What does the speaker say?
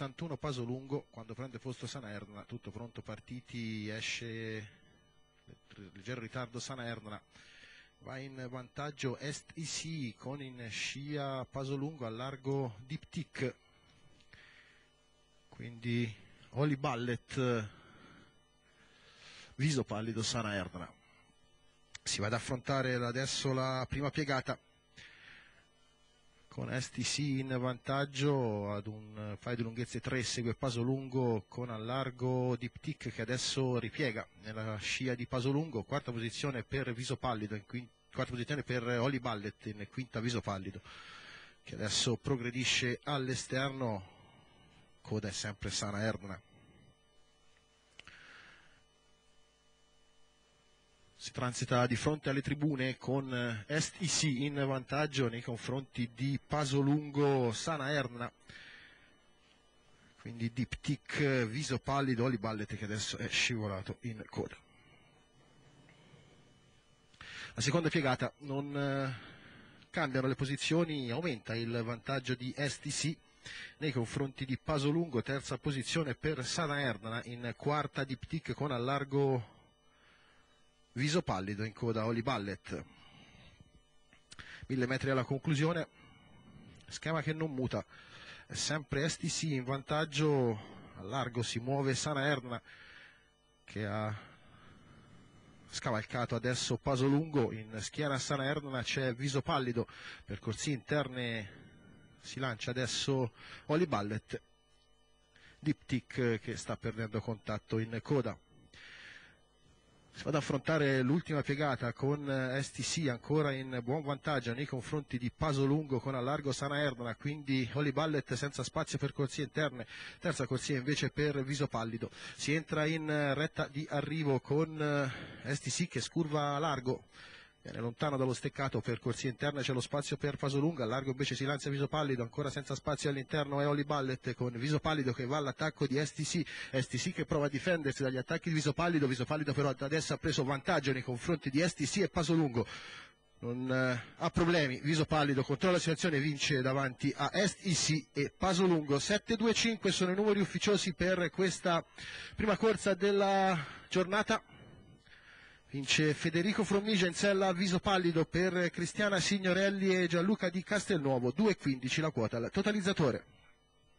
81 Paso Lungo, quando prende posto Sanerna, tutto pronto, partiti, esce leggero ritardo Sanerna, va in vantaggio Est IC con in scia Paso Lungo a largo Diptic, quindi Oli Ballet, viso pallido Sanerna. Si va ad affrontare adesso la prima piegata con STC in vantaggio ad un fai di lunghezze 3 segue Paso Lungo con a largo Diptic che adesso ripiega nella scia di Paso Lungo quarta posizione per Viso Pallido in quinta, quarta posizione per Oli Ballet in quinta Viso Pallido che adesso progredisce all'esterno. Coda è sempre Sana Erdna Si transita di fronte alle tribune con eh, STC in vantaggio nei confronti di Pasolungo Sana Erna. Quindi Diptic, viso pallido, Oli Ballet che adesso è scivolato in coda. La seconda piegata non eh, cambiano le posizioni, aumenta il vantaggio di STC nei confronti di Pasolungo, terza posizione per Sana Erna, in quarta Diptic con allargo viso pallido in coda Oli Ballet. Mille metri alla conclusione, schema che non muta, è sempre STC in vantaggio, a largo si muove Sana Erna che ha scavalcato adesso Paso Lungo, in schiena Sana Erna c'è Viso Pallido, percorsi interne si lancia adesso Oli Ballet, Diptic che sta perdendo contatto in coda si va ad affrontare l'ultima piegata con eh, STC ancora in buon vantaggio nei confronti di Paso Lungo con a largo Sana Erdona, quindi Oli Ballet senza spazio per corsie interne, terza corsia invece per Viso Pallido. Si entra in eh, retta di arrivo con eh, STC che scurva largo Viene lontano dallo steccato per corsia interna, c'è lo spazio per Pasolunga, a largo invece si lancia Viso Pallido, ancora senza spazio all'interno è Oli Ballet con Viso Pallido che va all'attacco di STC, STC che prova a difendersi dagli attacchi di Viso Pallido, Viso Pallido però adesso ha preso vantaggio nei confronti di STC e Pasolungo. Non eh, ha problemi, Viso Pallido controlla la situazione, vince davanti a STC e Pasolungo. 7-2-5 sono i numeri ufficiosi per questa prima corsa della giornata. Vince Federico Frommigia in sella a viso pallido per Cristiana Signorelli e Gianluca Di Castelnuovo, 2,15 la quota al totalizzatore.